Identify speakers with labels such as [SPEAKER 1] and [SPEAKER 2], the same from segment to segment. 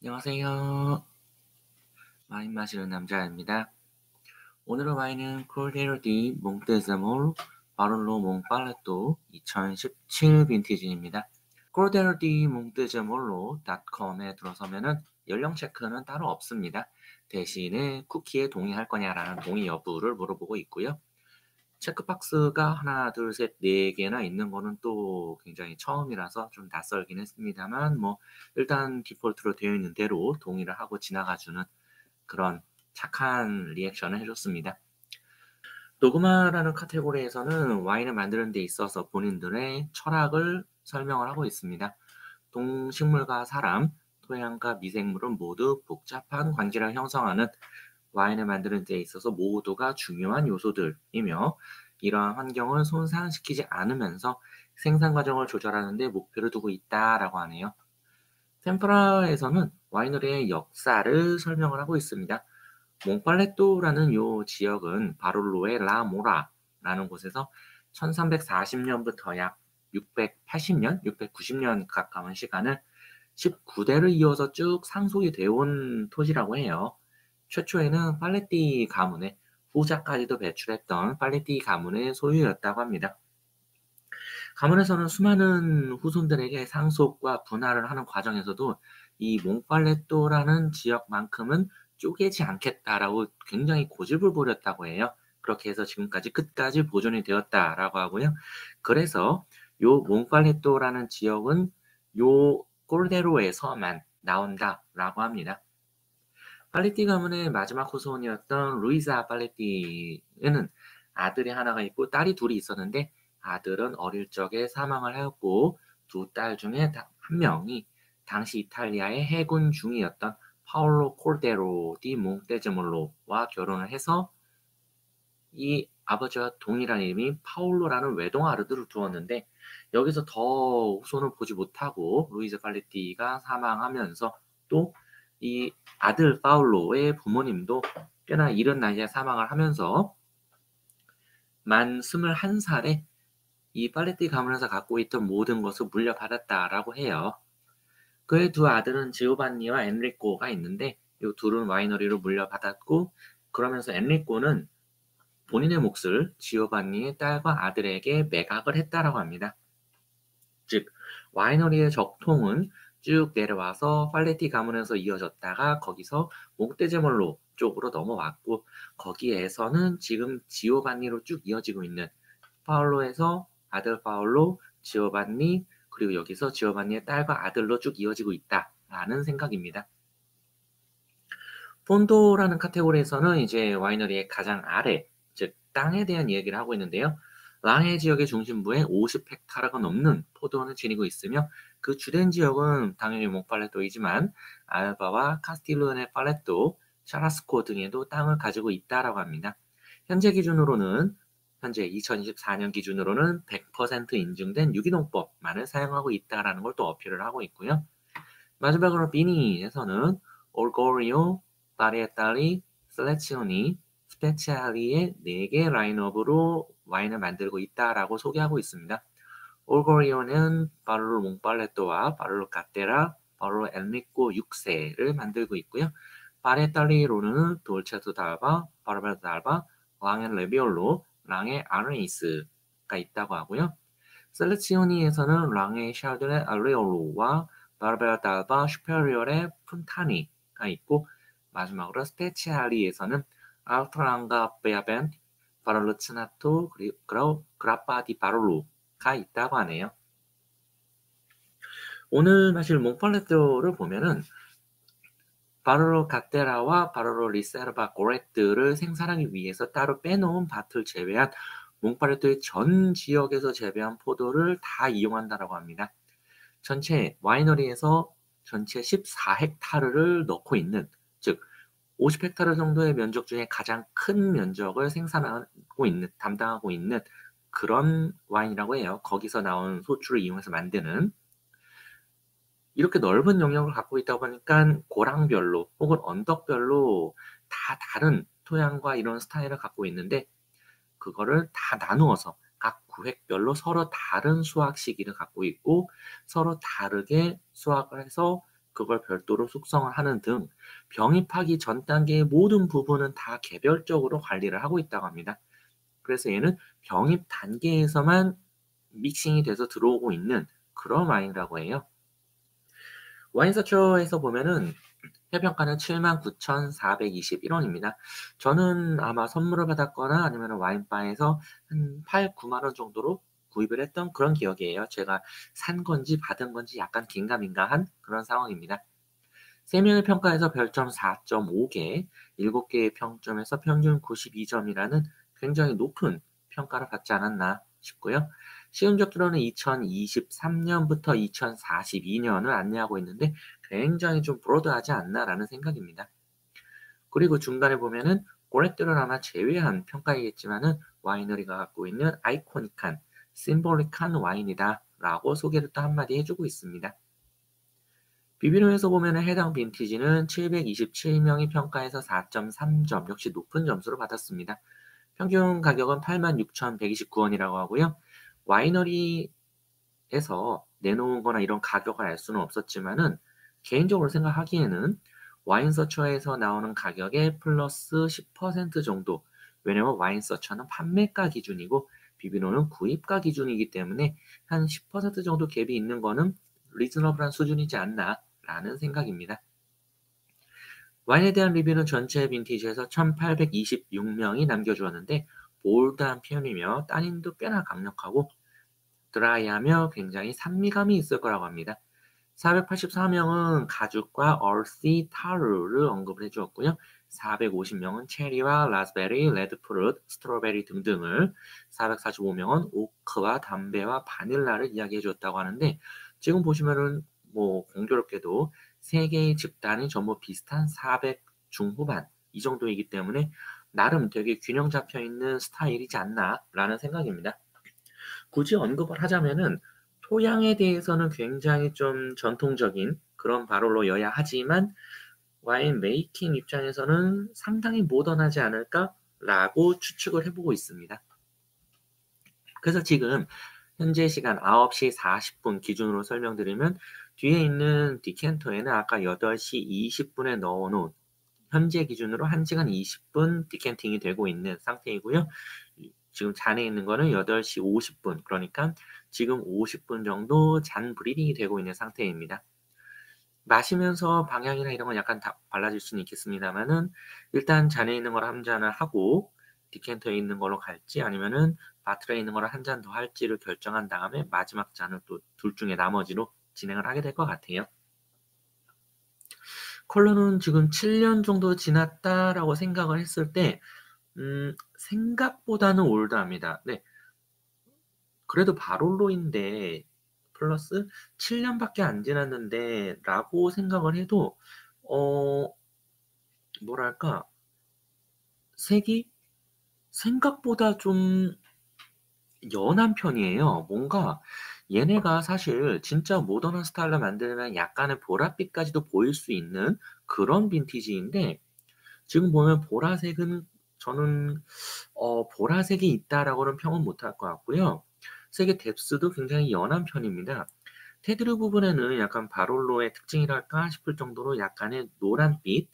[SPEAKER 1] 안녕하세요. 와인 마시는 남자입니다. 오늘의 와인은 콜데로 디 몽테자몰 바롤로 몽팔레토 2017 빈티지입니다. 콜데로 디 몽테자몰로 닷컴에 들어서면은 연령 체크는 따로 없습니다. 대신에 쿠키에 동의할 거냐라는 동의 여부를 물어보고 있고요. 체크박스가 하나, 둘, 셋, 네 개나 있는 거는 또 굉장히 처음이라서 좀 낯설긴 했습니다만, 뭐, 일단 디폴트로 되어 있는 대로 동의를 하고 지나가주는 그런 착한 리액션을 해줬습니다. 노그마라는 카테고리에서는 와인을 만드는 데 있어서 본인들의 철학을 설명을 하고 있습니다. 동식물과 사람, 토양과 미생물은 모두 복잡한 관계를 형성하는 와인을 만드는 데 있어서 모두가 중요한 요소들이며 이러한 환경을 손상시키지 않으면서 생산 과정을 조절하는 데 목표를 두고 있다라고 하네요. 템프라에서는 와이너리의 역사를 설명을 하고 있습니다. 몽팔레토라는 요 지역은 바롤로의 라모라라는 곳에서 1340년부터 약 680년, 690년 가까운 시간을 19대를 이어서 쭉 상속이 되어 온 토지라고 해요. 최초에는 팔레티 가문의 후자까지도 배출했던 팔레티 가문의 소유였다고 합니다. 가문에서는 수많은 후손들에게 상속과 분할을 하는 과정에서도 이 몽팔레토라는 지역만큼은 쪼개지 않겠다라고 굉장히 고집을 부렸다고 해요. 그렇게 해서 지금까지 끝까지 보존이 되었다라고 하고요. 그래서 요 몽팔레토라는 지역은 요 꼴데로에서만 나온다라고 합니다. 팔레티 가문의 마지막 후손이었던 루이사 팔레티는 아들이 하나가 있고 딸이 둘이 있었는데 아들은 어릴 적에 사망을 하였고 두 딸 중에 한 명이 당시 이탈리아의 해군 중이었던 파올로 콜데로 디 몽테즈몰로와 결혼을 해서 이 아버지와 동일한 이름이 파올로라는 외동 아들을 두었는데 여기서 더 후손을 보지 못하고 루이즈 팔레티가 사망하면서 또 이 아들 파울로의 부모님도 꽤나 이른 나이에 사망을 하면서 만 21살에 이 팔레티 가문에서 갖고 있던 모든 것을 물려받았다라고 해요. 그의 두 아들은 지오반니와 엔리코가 있는데 이 둘은 와이너리로 물려받았고 그러면서 엔리코는 본인의 몫을 지오반니의 딸과 아들에게 매각을 했다라고 합니다. 즉 와이너리의 적통은 쭉 내려와서 팔레티 가문에서 이어졌다가 거기서 몽테제몰로 쪽으로 넘어왔고 거기에서는 지금 지오반니로 쭉 이어지고 있는 파울로에서 아들 파울로, 지오반니 그리고 여기서 지오반니의 딸과 아들로 쭉 이어지고 있다라는 생각입니다. 폰도라는 카테고리에서는 이제 와이너리의 가장 아래, 즉 땅에 대한 이야기를 하고 있는데요. 랑해 지역의 중심부에 50헥타르가 넘는 포도원을 지니고 있으며 그 주된 지역은 당연히 몽팔레토이지만 알바와 카스틸로네 팔레토, 샤라스코 등에도 땅을 가지고 있다라고 합니다. 현재 기준으로는 현재 2024년 기준으로는 100% 인증된 유기농법만을 사용하고 있다라는 걸 또 어필을 하고 있고요. 마지막으로 비니에서는 올고리오, 바리에탈리, 슬레치오니, 스페치알리의 4개 라인업으로 와인을 만들고 있다라고 소개하고 있습니다. 올고리오는 바로 몽팔레토와 바로 카테라, 바로 엘리코 6세를 만들고 있고요. 바레탈리로는 돌체토 달바, 바르베르 달바, 랑의 레비올로, 랑의 아르이스가 있다고 하고요. 셀레치오니에서는 랑의 샤르네 알레올로와 바르베르 달바 슈페리얼의 푼타니가 있고 마지막으로 스페치알리에서는 알트랑가 베아벤, 바롤로츠나토 그리고 그라파디 바롤로가 있다고 하네요. 오늘 마실 몽팔레토를 보면은 바로로 갓데라와 바로로 리세르바 고레트를 생산하기 위해서 따로 빼놓은 밭을 제외한 몽팔레토의 전 지역에서 재배한 포도를 다 이용한다라고 합니다. 전체 와이너리에서 전체 14헥타르를 넣고 있는 즉 50헥타르 정도의 면적 중에 가장 큰 면적을 생산하고 있는, 담당하고 있는 그런 와인이라고 해요. 거기서 나온 소출을 이용해서 만드는. 이렇게 넓은 영역을 갖고 있다 보니까 고랑별로 혹은 언덕별로 다 다른 토양과 이런 스타일을 갖고 있는데 그거를 다 나누어서 각 구획별로 서로 다른 수확 시기를 갖고 있고 서로 다르게 수확을 해서 그걸 별도로 숙성을 하는 등 병입하기 전 단계의 모든 부분은 다 개별적으로 관리를 하고 있다고 합니다. 그래서 얘는 병입 단계에서만 믹싱이 돼서 들어오고 있는 그런 와인이라고 해요. 와인 서처에서 보면은 해평가는 79,421원입니다. 저는 아마 선물을 받았거나 아니면 와인바에서 한 8, 9만 원 정도로 구입을 했던 그런 기억이에요. 제가 산 건지 받은 건지 약간 긴가민가한 그런 상황입니다. 3명의 평가에서 별점 4.5개, 7개의 평점에서 평균 92점이라는 굉장히 높은 평가를 받지 않았나 싶고요. 시음적기로는 2023년부터 2042년을 안내하고 있는데 굉장히 좀 브로드하지 않나라는 생각입니다. 그리고 중간에 보면은 고렛들을 아마 제외한 평가이겠지만은 와이너리가 갖고 있는 아이코닉한 심볼릭한 와인이다 라고 소개를 또 한마디 해주고 있습니다. 비비노에서 보면 해당 빈티지는 727명이 평가해서 4.3점 역시 높은 점수를 받았습니다. 평균 가격은 86,129원이라고 하고요. 와이너리에서 내놓은 거나 이런 가격을 알 수는 없었지만은 개인적으로 생각하기에는 와인 서처에서 나오는 가격의 플러스 10% 정도 왜냐면 와인 서처는 판매가 기준이고 비비노는 구입가 기준이기 때문에 한 10% 정도 갭이 있는 거는 리즈너블한 수준이지 않나 라는 생각입니다. 와인에 대한 리뷰는 전체 빈티지에서 1826명이 남겨주었는데 볼드한 표현이며 따님도 꽤나 강력하고 드라이하며 굉장히 산미감이 있을 거라고 합니다. 484명은 가죽과 earthy, tar를 언급을 해주었고요. 450명은 체리와 라즈베리, red fruit, strawberry 등등을 445명은 오크와 담배와 바닐라를 이야기해 줬다고 하는데 지금 보시면은 뭐 공교롭게도 세 개의 집단이 전부 비슷한 400 중후반 이 정도이기 때문에 나름 되게 균형 잡혀 있는 스타일이지 않나라는 생각입니다. 굳이 언급을 하자면은 토양에 대해서는 굉장히 좀 전통적인 그런 바롤로여야 하지만 와인 메이킹 입장에서는 상당히 모던하지 않을까라고 추측을 해보고 있습니다. 그래서 지금 현재 시간 9시 40분 기준으로 설명드리면 뒤에 있는 디켄터에는 아까 8시 20분에 넣어놓은 현재 기준으로 1시간 20분 디켄팅이 되고 있는 상태이고요. 지금 잔에 있는 거는 8시 50분 그러니까 지금 50분 정도 잔 브리딩이 되고 있는 상태입니다. 마시면서 방향이나 이런 건 약간 다 달라질 수는 있겠습니다만은 일단 잔에 있는 걸 한 잔을 하고 디켄터에 있는 걸로 갈지 아니면은 바틀에 있는 거를 한잔 더 할지를 결정한 다음에 마지막 잔을 또 둘 중에 나머지로 진행을 하게 될 것 같아요. 컬러는 지금 7년 정도 지났다라고 생각을 했을 때, 음, 생각보다는 올드합니다. 네. 그래도 바롤로인데, 플러스 7년밖에 안 지났는데 라고 생각을 해도 어 뭐랄까 색이 생각보다 좀 연한 편이에요. 뭔가 얘네가 사실 진짜 모던한 스타일로 만들면 약간의 보랏빛까지도 보일 수 있는 그런 빈티지인데 지금 보면 보라색은 저는 어 보라색이 있다라고는 평은 못할 것 같고요. 색의 뎁스도 굉장히 연한 편입니다. 테두리 부분에는 약간 바롤로의 특징이랄까 싶을 정도로 약간의 노란빛,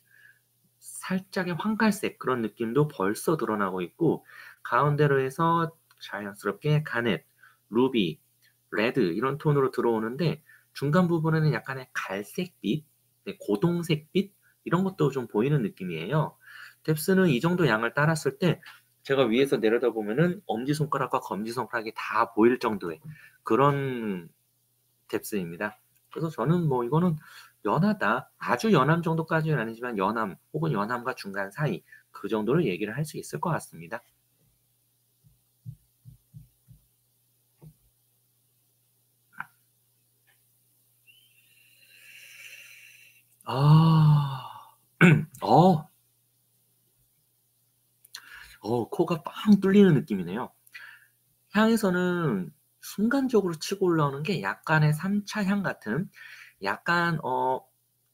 [SPEAKER 1] 살짝의 황갈색 그런 느낌도 벌써 드러나고 있고 가운데로 해서 자연스럽게 가넷, 루비, 레드 이런 톤으로 들어오는데 중간 부분에는 약간의 갈색빛, 네, 고동색빛 이런 것도 좀 보이는 느낌이에요. 뎁스는 이 정도 양을 따랐을 때 제가 위에서 내려다 보면은 엄지손가락과 검지손가락이 다 보일 정도의 그런 뎁스입니다. 그래서 저는 뭐 이거는 연하다. 아주 연함 정도까지는 아니지만 연함 혹은 연함과 중간 사이 그 정도로 얘기를 할 수 있을 것 같습니다. 아, 어, 어, 코가 빵 뚫리는 느낌이네요. 향에서는 순간적으로 치고 올라오는 게 약간의 3차 향 같은 약간 어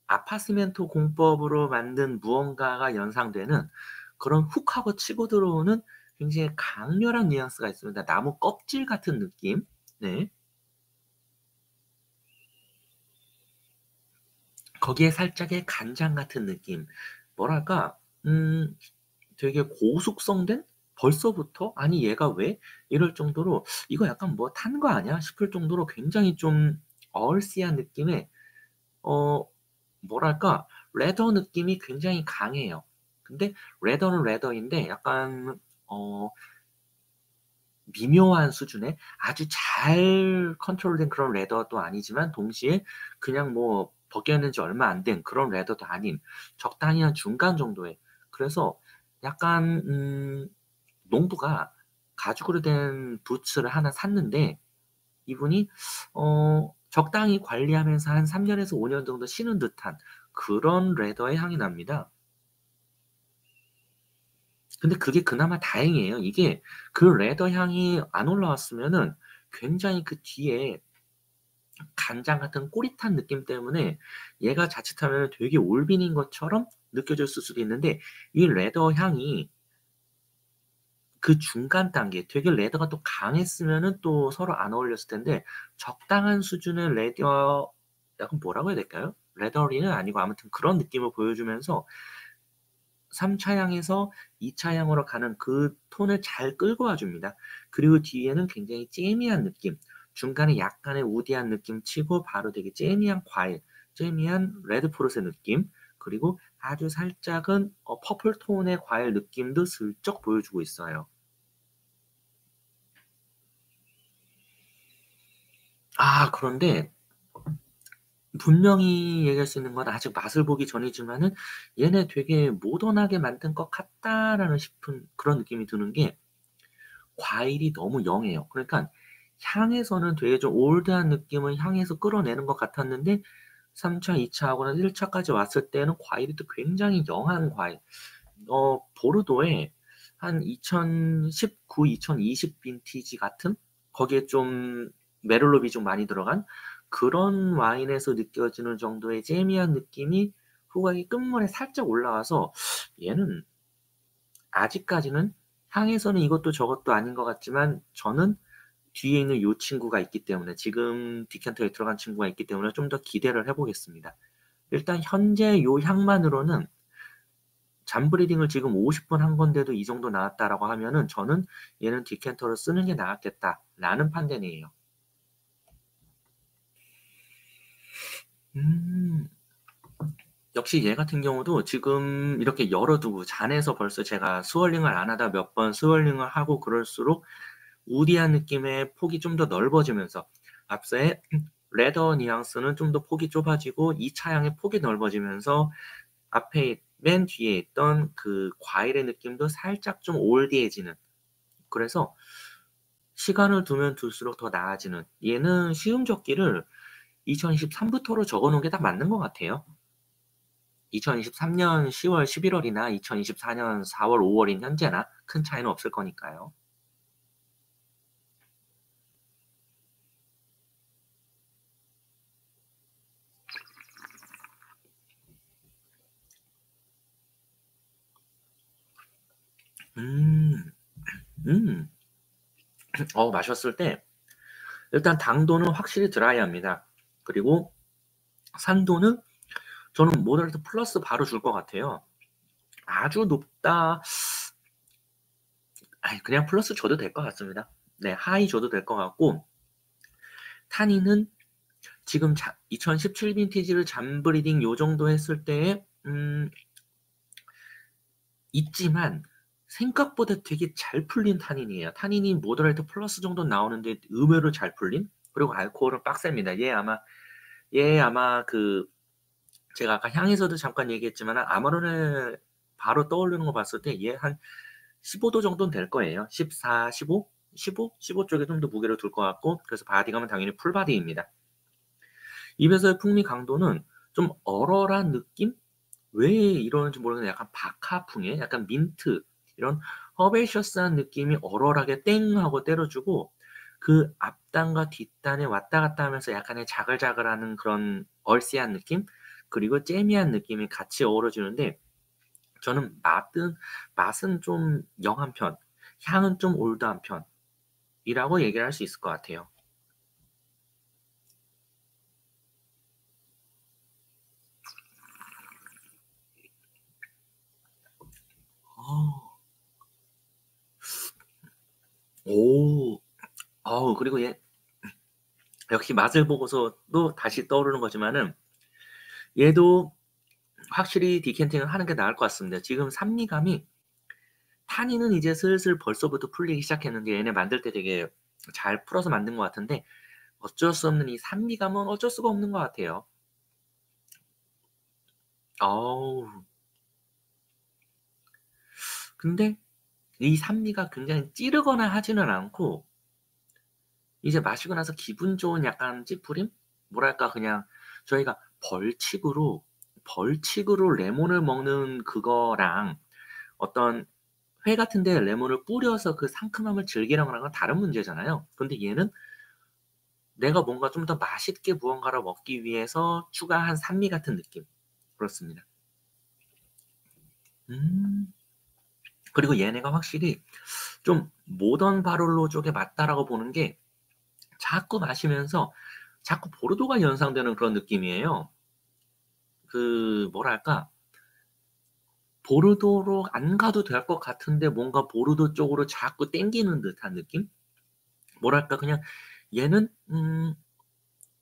[SPEAKER 1] 아파스멘토 공법으로 만든 무언가가 연상되는 그런 훅 하고 치고 들어오는 굉장히 강렬한 뉘앙스가 있습니다. 나무 껍질 같은 느낌. 네. 거기에 살짝의 간장 같은 느낌. 뭐랄까, 음, 되게 고숙성된 벌써부터? 아니 얘가 왜? 이럴 정도로 이거 약간 뭐 탄 거 아니야? 싶을 정도로 굉장히 좀 얼씨한 느낌의 어 뭐랄까? 레더 느낌이 굉장히 강해요. 근데 레더는 레더인데 약간 어 미묘한 수준의 아주 잘 컨트롤된 그런 레더도 아니지만 동시에 그냥 뭐 벗겼는 지 얼마 안 된 그런 레더도 아닌 적당히 한 중간 정도의 그래서 약간 음 농부가 가죽으로 된 부츠를 하나 샀는데 이분이 어 적당히 관리하면서 한 3 년에서 5년 정도 신은 듯한 그런 레더의 향이 납니다. 근데 그게 그나마 다행이에요. 이게 그 레더 향이 안 올라왔으면은 굉장히 그 뒤에 간장 같은 꼬릿한 느낌 때문에 얘가 자칫하면 되게 올빈인 것처럼 느껴졌을 수도 있는데 이 leather 향이 그 중간 단계 되게 leather가 또 강했으면은 또 서로 안 어울렸을 텐데 적당한 수준의 leather 약간 뭐라고 해야 될까요? leathery는 아니고 아무튼 그런 느낌을 보여주면서 3차 향에서 2차 향으로 가는 그 톤을 잘 끌고 와 줍니다. 그리고 뒤에는 굉장히 jammy한 느낌, 중간에 약간의 woody한 느낌 치고 바로 되게 jammy한 과일, jammy한 red fruits의 느낌, 그리고 아주 살짝은 어 purple tone의 과일 느낌도 슬쩍 보여주고 있어요. 아 그런데 분명히 얘기할 수 있는 건 아직 맛을 보기 전이지만은 '얘네 되게 모던하게 만든 것 같다.'라는 싶은 그런 느낌이 드는 게 과일이 너무 영해요. 그러니까 향에서는 되게 좀 올드한 느낌을 향에서 끌어내는 것 같았는데 3 차, 2 차하고는 1 차까지 왔을 때는 과일이 또 굉장히 영한 과일. 어 보르도의 한 2019, 2020 빈티지 같은 거기에 좀 메를록이 좀 많이 들어간 그런 와인에서 느껴지는 정도의 재미한 느낌이 후각이 끝물에 살짝 올라와서 얘는 아직까지는 향에서는 이것도 저것도 아닌 것 같지만 저는 뒤에 있는 요 친구가 있기 때문에 지금 디켄터에 들어간 친구가 있기 때문에 좀 더 기대를 해 보겠습니다. 일단 현재 요 향만으로는 잠브리딩을 지금 50분 한 건데도 이 정도 나왔다라고 하면은 저는 얘는 디켄터를 쓰는 게 나았겠다라는 판단이에요. 음. 역시 얘 같은 경우도 지금 이렇게 열어 두고 잔에서 벌써 제가 swirling을 안 하다 몇 번 swirling을 하고 그럴수록 woody한 느낌의 폭이 좀 더 넓어지면서 앞서의 leather 뉘앙스는 좀 더 폭이 좁아지고 2차 향의 폭이 넓어지면서 앞에 맨 뒤에 있던 그 과일의 느낌도 살짝 좀 old해지는 그래서 시간을 두면 둘수록 더 나아지는 얘는 시음 적기를 2023부터로 적어 놓은 게 딱 맞는 것 같아요. 2023년 10월, 11월이나 2024년 4월, 5월인 현재나 큰 차이는 없을 거니까요. 음, 음. 어, 마셨을 때 일단 당도는 확실히 드라이합니다. 그리고 산도는 저는 moderate plus 바로 줄 것 같아요. 아주 높다. 아니, 그냥 플러스 줘도 될 것 같습니다. 네, high 줘도 될 것 같고, 타닌은 지금 2017 빈티지를 잔 breathing 요 정도 했을 때에, 음, 있지만, 생각보다 되게 잘 풀린 타닌이에요. 타닌이 moderate plus 정도 나오는데 의외로 잘 풀린? 그리고 알코올은 빡셉니다. 얘 아마 얘 아마 그 제가 아까 향에서도 잠깐 얘기했지만 아마로네를 바로 떠오르는 거 봤을 때 얘 한 15도 정도는 될 거예요. 14, 15, 15, 15 쪽에 좀 더 무게를 둘 것 같고 그래서 body감은 당연히 full body입니다. 입에서의 풍미 강도는 좀 얼얼한 느낌? 왜 이러는지 모르겠는데 약간 바카풍의 약간 민트 이런 허베이셔스한 느낌이 얼얼하게 땡 하고 때려주고 그 앞단과 뒷단에 왔다 갔다 하면서 약간의 자글자글하는 그런 얼씨한 느낌? 그리고 재미한 느낌이 같이 어우러지는데 저는 맛은 맛은 좀 영한 편, 향은 좀 올드한 편이라고 얘기를 할 수 있을 것 같아요. 아. 오, 어우 그리고 얘 역시 맛을 보고서도 다시 떠오르는 거지만은 얘도 확실히 디켄팅을 하는 게 나을 것 같습니다. 지금 산미감이 탄닌은 이제 슬슬 벌써부터 풀리기 시작했는데 얘네 만들 때 되게 잘 풀어서 만든 것 같은데 어쩔 수 없는 이 산미감은 어쩔 수가 없는 것 같아요. 어우. 근데 이 산미가 굉장히 찌르거나 하지는 않고 이제 마시고 나서 기분 좋은 약간 찌푸림? 뭐랄까 그냥 저희가 벌칙으로 벌칙으로 레몬을 먹는 그거랑 어떤 회 같은 데 레몬을 뿌려서 그 상큼함을 즐기는 거랑은 다른 문제잖아요. 근데 얘는 내가 뭔가 좀 더 맛있게 무언가를 먹기 위해서 추가한 산미 같은 느낌. 그렇습니다. 음. 그리고 얘네가 확실히 좀 모던 바롤로 쪽에 맞다라고 보는 게 자꾸 마시면서 자꾸 보르도가 연상되는 그런 느낌이에요. 그 뭐랄까 보르도로 안 가도 될 것 같은데 뭔가 보르도 쪽으로 자꾸 땡기는 듯한 느낌? 뭐랄까 그냥 얘는 음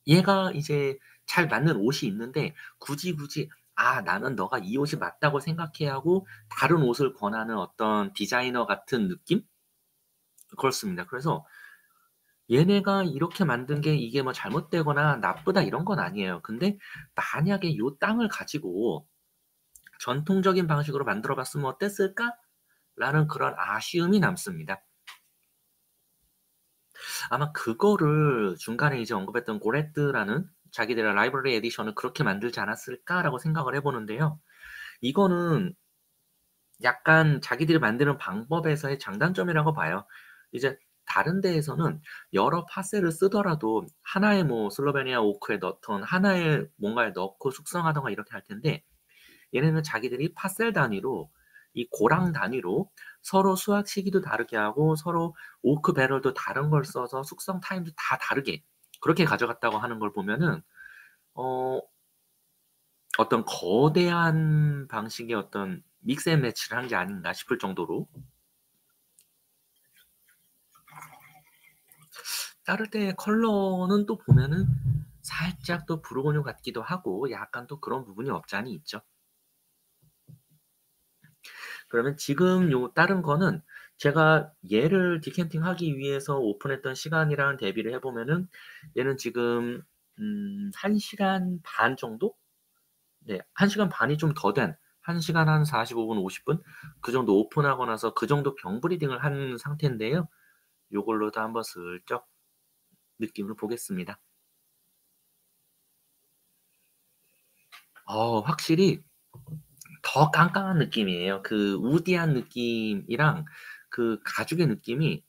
[SPEAKER 1] 얘가 이제 잘 맞는 옷이 있는데 굳이 굳이 아 나는 너가 이 옷이 맞다고 생각해야 하고 다른 옷을 권하는 어떤 디자이너 같은 느낌? 그렇습니다. 그래서 얘네가 이렇게 만든 게 이게 뭐 잘못되거나 나쁘다 이런 건 아니에요. 근데 만약에 요 땅을 가지고 전통적인 방식으로 만들어 봤으면 어땠을까? 라는 그런 아쉬움이 남습니다. 아마 그거를 중간에 이제 언급했던 고레트라는 자기들의 library edition을 그렇게 만들지 않았을까라고 생각을 해보는데요. 이거는 약간 자기들이 만드는 방법에서의 장단점이라고 봐요. 이제 다른 데에서는 여러 parcel을 쓰더라도 하나의 뭐 슬로베니아 오크에 넣던 하나의 뭔가에 넣고 숙성하던가 이렇게 할 텐데 얘네는 자기들이 parcel 단위로 이 고랑 단위로 서로 수확 시기도 다르게 하고 서로 오크 배럴도 다른 걸 써서 숙성 타임도 다 다르게 그렇게 가져갔다고 하는 걸 보면은 어 어떤 거대한 방식의 어떤 mix and match를 한 게 아닌가 싶을 정도로 따를 때 컬러는 또 보면은 살짝 또 브루고뉴 같기도 하고 약간 또 그런 부분이 없지 않이 있죠. 그러면 지금 요 다른 거는 제가 얘를 디켄팅 하기 위해서 오픈했던 시간이랑 대비를 해보면은 얘는 지금 음, 1시간 반 정도? 네, 1시간 반이 좀 더 된, 1시간 한 45분, 50분? 그 정도 오픈하고 나서 그 정도 병브리딩을 한 상태인데요. 요걸로도 한번 슬쩍 느낌을 보겠습니다. 어, 확실히 더 깡깡한 느낌이에요. 그 우디한 느낌이랑 그 가죽의 느낌이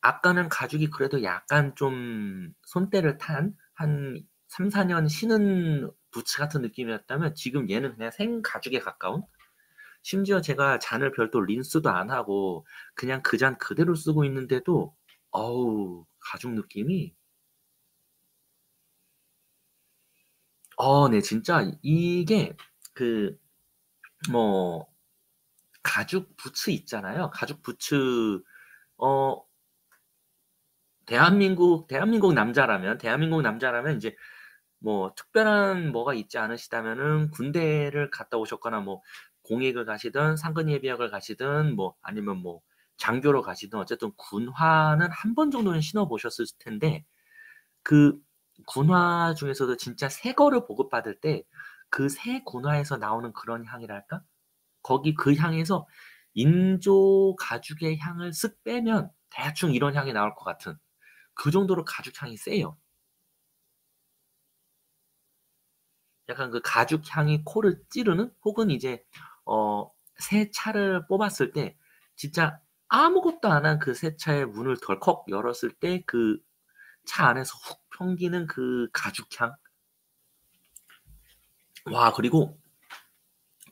[SPEAKER 1] 아까는 가죽이 그래도 약간 좀 손때를 탄 한 3, 4년 신은 부츠 같은 느낌이었다면 지금 얘는 그냥 생 가죽에 가까운 심지어 제가 잔을 별도 린스도 안 하고 그냥 그 잔 그대로 쓰고 있는데도 어우 가죽 느낌이 어, 네, 진짜 이게 그 뭐 가죽 부츠 있잖아요. 가죽 부츠 어 대한민국 대한민국 남자라면 대한민국 남자라면 이제 뭐 특별한 뭐가 있지 않으시다면은 군대를 갔다 오셨거나 뭐 공익을 가시든 상근 예비역을 가시든 뭐 아니면 뭐 장교로 가시든 어쨌든 군화는 한 번 정도는 신어 보셨을 텐데 그 군화 중에서도 진짜 새 거를 보급받을 때 그 새 군화에서 나오는 그런 향이랄까? 거기 그 향에서 인조 가죽의 향을 쓱 빼면 대충 이런 향이 나올 것 같은 그 정도로 가죽 향이 세요. 약간 그 가죽 향이 코를 찌르는 혹은 이제 어, 새 차를 뽑았을 때 진짜 아무것도 안 한 그 새 차의 문을 덜컥 열었을 때 그 차 안에서 훅 풍기는 그 가죽향. 와, 그리고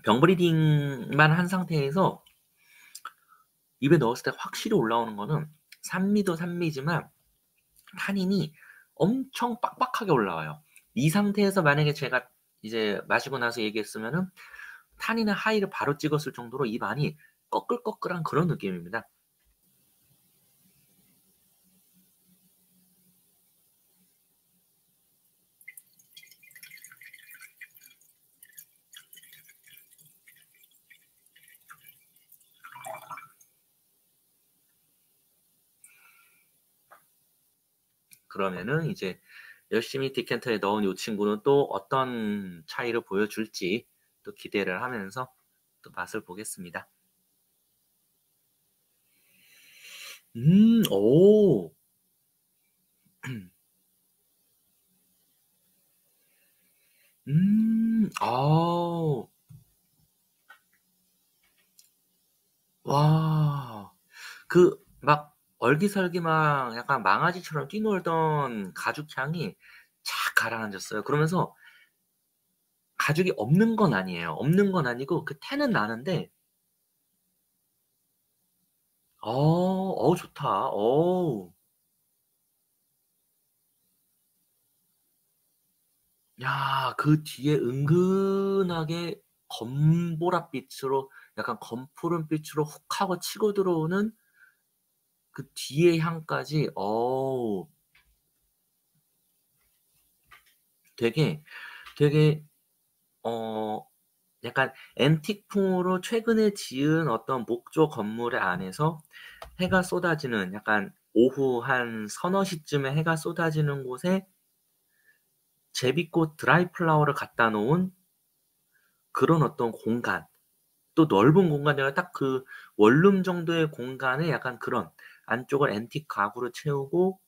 [SPEAKER 1] 병브리딩만 한 상태에서 입에 넣었을 때 확실히 올라오는 거는 산미도 산미지만 탄닌이 엄청 빡빡하게 올라와요. 이 상태에서 만약에 제가 이제 마시고 나서 얘기했으면은 탄닌의 하이를 바로 찍었을 정도로 입 안이 꺼끌꺼끌한 그런 느낌입니다. 그러면은 이제 열심히 디켄터에 넣은 이 친구는 또 어떤 차이를 보여줄지 또 기대를 하면서 또 맛을 보겠습니다. 음, 오. 음, 아우. 와. 그 막 얼기설기 막 약간 망아지처럼 뛰놀던 가죽 향이 착 가라앉았어요. 그러면서 가죽이 없는 건 아니에요. 없는 건 아니고 그 태는 나는데 어, 어우 좋다. 어우. 야, 그 뒤에 은근하게 검보랏빛으로 약간 검푸른빛으로 훅 하고 치고 들어오는 그 뒤의 향까지 어우. 되게 되게 어 약간 앤틱풍으로 최근에 지은 어떤 목조 건물의 안에서 해가 쏟아지는 약간 오후 한 서너 시쯤에 해가 쏟아지는 곳에 제비꽃 드라이 플라워를 갖다 놓은 그런 어떤 공간. 또 넓은 공간이 아니라 딱그 원룸 정도의 공간에 약간 그런 안쪽을 앤틱 가구로 채우고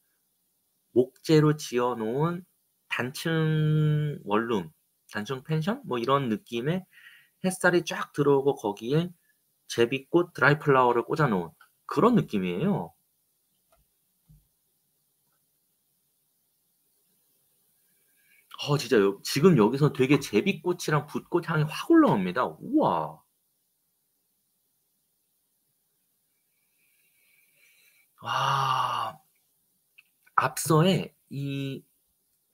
[SPEAKER 1] 목재로 지어 놓은 단층 원룸, 단층 펜션 뭐 이런 느낌의 햇살이 쫙 들어오고 거기에 제비꽃 드라이 플라워를 꽂아 놓은 그런 느낌이에요. 어 진짜 여 지금 여기서 되게 제비꽃이랑 붓꽃 향이 확 올라옵니다. 우와. 와. 앞서의 이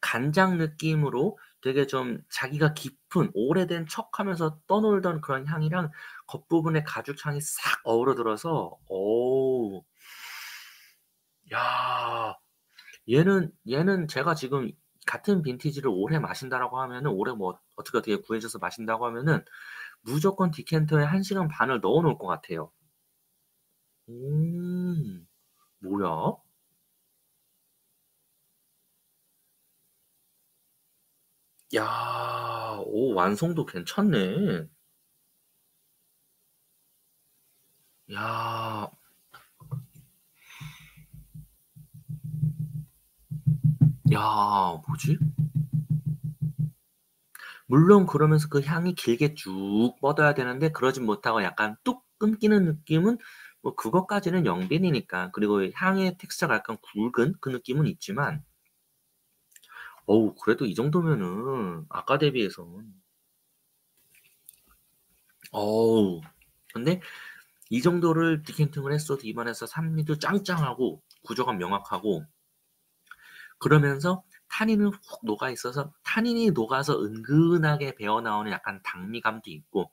[SPEAKER 1] 간장 느낌으로 되게 좀 자기가 깊은 오래된 척하면서 떠놀던 그런 향이랑 겉부분에 가죽 향이 싹 어우러들어서 어우. 야. 얘는 얘는 제가 지금 같은 빈티지를 오래 마신다라고 하면은 오래 뭐 어떻게 어떻게 구해져서 마신다고 하면은 무조건 디켄터에 1 시간 반을 넣어 놓을 것 같아요. 음. 뭐야? 야. 오 완성도 괜찮네. 야. 야 뭐지? 물론 그러면서 그 향이 길게 쭉 뻗어야 되는데 그러진 못하고 약간 뚝 끊기는 느낌은 뭐 그것까지는 영빈이니까. 그리고 향의 텍스처가 약간 굵은 그 느낌은 있지만 어우 그래도 이 정도면은 아까 대비해선 어우. 근데 이 정도를 디켄팅을 했어도 입안에서 산미도 짱짱하고 구조가 명확하고 그러면서 타닌은 훅 녹아 있어서 타닌이 녹아서 은근하게 배어 나오는 약간 당미감도 있고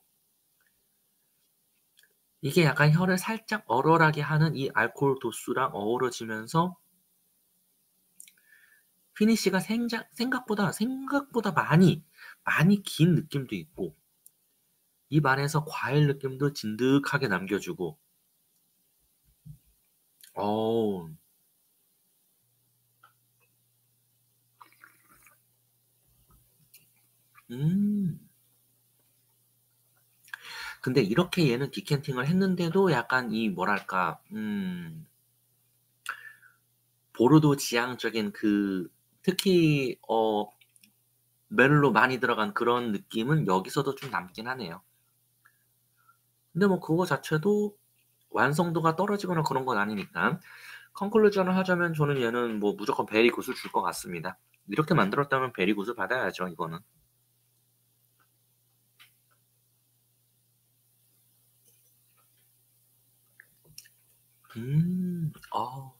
[SPEAKER 1] 이게 약간 혀를 살짝 얼얼하게 하는 이 알코올 도수랑 어우러지면서 피니시가 생작 생각보다 생각보다 많이 많이 긴 느낌도 있고 입 안에서 과일 느낌도 진득하게 남겨 주고 어우. 음. 근데 이렇게 얘는 디켄팅을 했는데도 약간 이 뭐랄까 음 보르도 지향적인 그 특히 어 메를로 많이 들어간 그런 느낌은 여기서도 좀 남긴 하네요. 근데 뭐 그거 자체도 완성도가 떨어지거나 그런 건 아니니까 컨클루전을 하자면 저는 얘는 뭐 무조건 베리 굿을 줄 것 같습니다. 이렇게 만들었다면 베리 굿을 받아야죠 이거는. 음. 아.